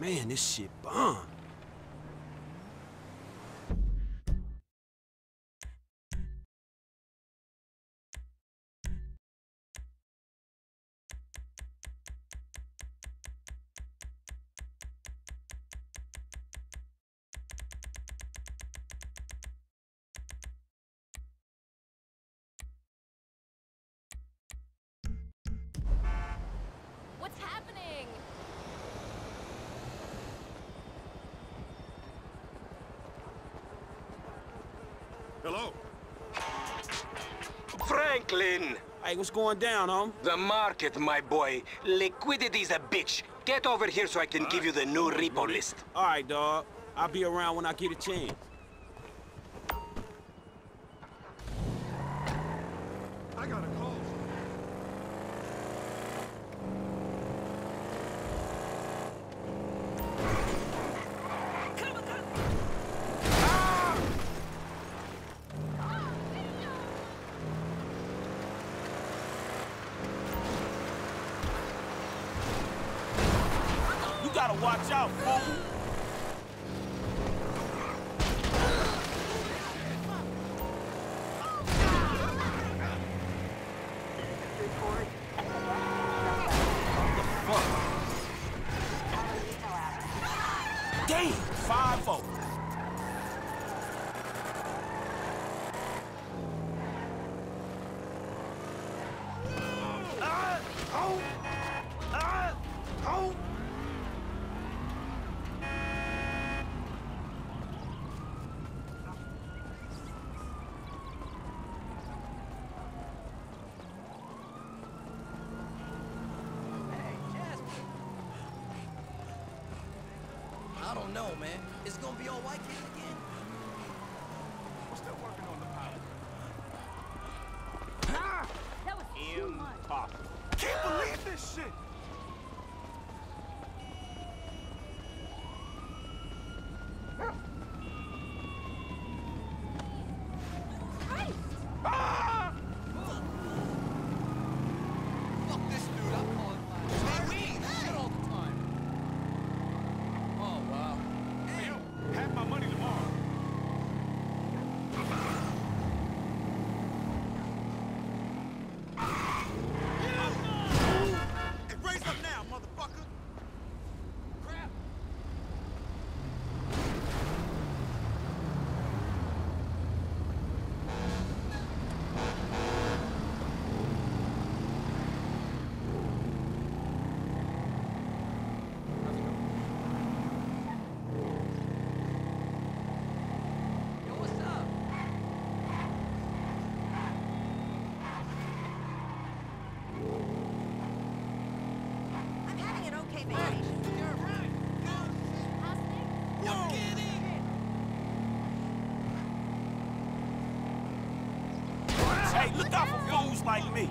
Man, this shit bomb. What's happening? Hello. Franklin! Hey, what's going down, home? The market, my boy. Liquidity's a bitch. Get over here so I can give you the new repo list. All right, dog. I'll be around when I get a chance. I got a call. Gotta watch out, fool. Damn, five oh. Don't know, man. It's gonna be all white kids again? Hey, look out for fools like me.